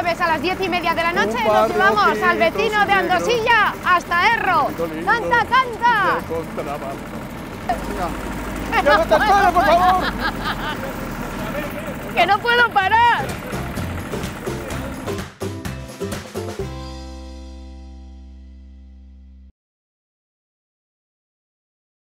jueves a las diez y media de la noche nos llevamos al vecino de Andosilla hasta Erro. ¡Canta, canta! ¡Que no puedo parar!